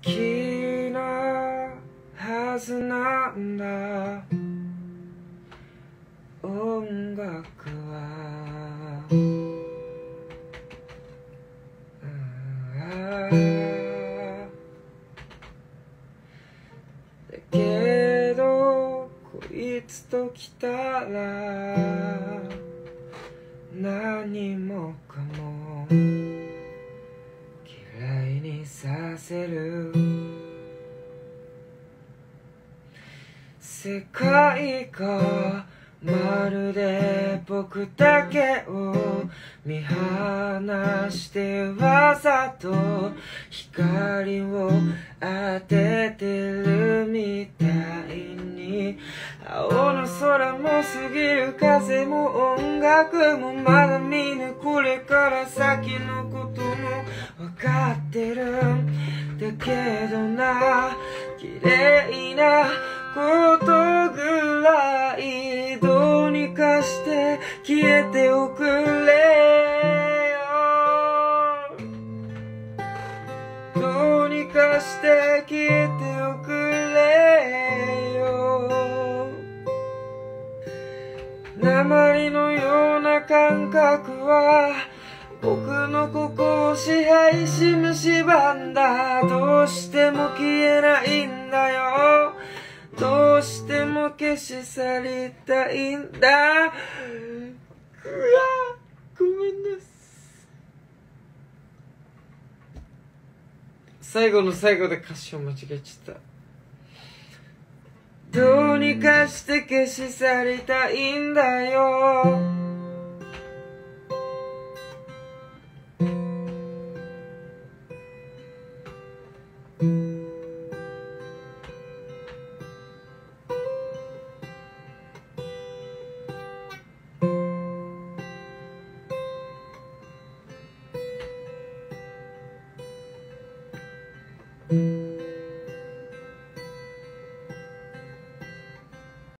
きなはずなんだ。音楽は。うんだけどこいつと来たら何もかも。させる世界がまるで僕だけを見放してわざと光を当ててるみたいに。青の空も過ぎる風も音楽もまだ見ぬこれから先のことだけどな綺麗なことぐらいどうにかして消えておくれよ。どうにかして消えておくれよ。鉛のような感覚は僕のここを支配し蝕んだ。どうしても消えないんだよ。どうしても消し去りたいんだ。うわごめんなさい。最後の最後で歌詞を間違えちゃった。どうにかして消し去りたいんだよ「